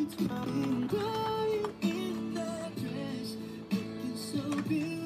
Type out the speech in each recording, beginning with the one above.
It's my window, you in that dress, looking so beautiful.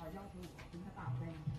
他要求我跟他大在一起。